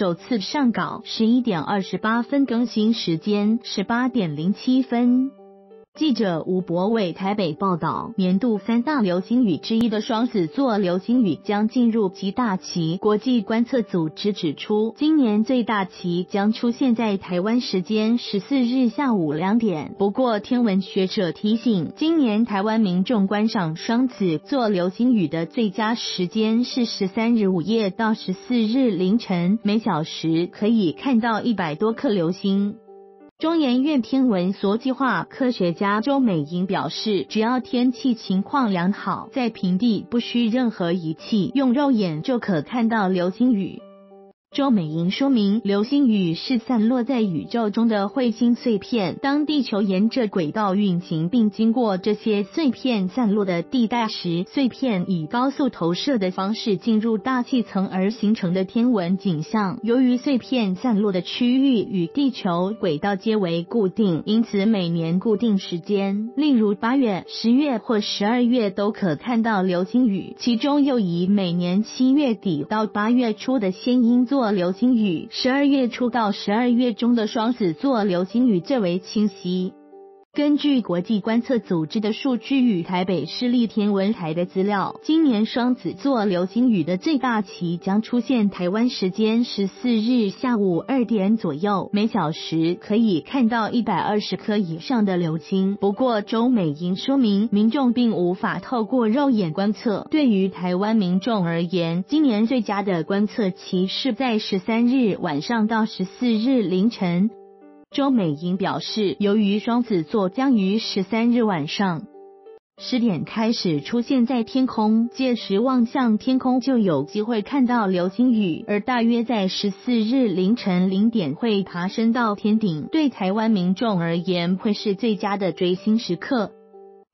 首次上稿，十一点二十八分更新时间十八点零七分。记者吴博伟台北报道，年度三大流星雨之一的双子座流星雨将进入极大期。国际观测组织指出，今年最大期将出现在台湾时间十四日下午两点。不过，天文学者提醒，今年台湾民众观赏双子座流星雨的最佳时间是十三日午夜到十四日凌晨，每小时可以看到一百多颗流星。中研院天文所计划科学家周美莹表示，只要天气情况良好，在平地不需任何仪器，用肉眼就可看到流星雨。周美莹说明，流星雨是散落在宇宙中的彗星碎片。当地球沿着轨道运行，并经过这些碎片散落的地带时，碎片以高速投射的方式进入大气层而形成的天文景象。由于碎片散落的区域与地球轨道皆为固定，因此每年固定时间，例如八月、十月或十二月都可看到流星雨。其中又以每年七月底到八月初的仙鹰座。流星雨，十二月初到十二月中的双子座流星雨最为清晰。根据国际观测组织的数据与台北市立天文台的资料，今年双子座流星雨的最大期将出现台湾时间十四日下午二点左右，每小时可以看到一百二十颗以上的流星。不过，周美英说明，民众并无法透过肉眼观测。对于台湾民众而言，今年最佳的观测期是在十三日晚上到十四日凌晨。周美英表示，由于双子座将于十三日晚上十点开始出现在天空，届时望向天空就有机会看到流星雨，而大约在十四日凌晨零点会爬升到天顶，对台湾民众而言会是最佳的追星时刻。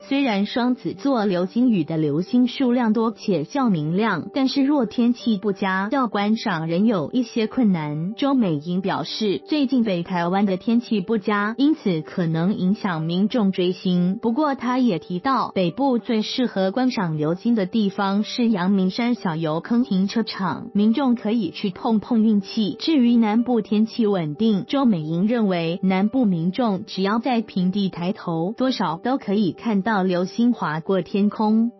虽然双子座流星雨的流星数量多且较明亮，但是若天气不佳，要观赏仍有一些困难。周美英表示，最近北台湾的天气不佳，因此可能影响民众追星。不过，他也提到，北部最适合观赏流星的地方是阳明山小油坑停车场，民众可以去碰碰运气。至于南部天气稳定，周美英认为，南部民众只要在平地抬头，多少都可以看到。流星划过天空。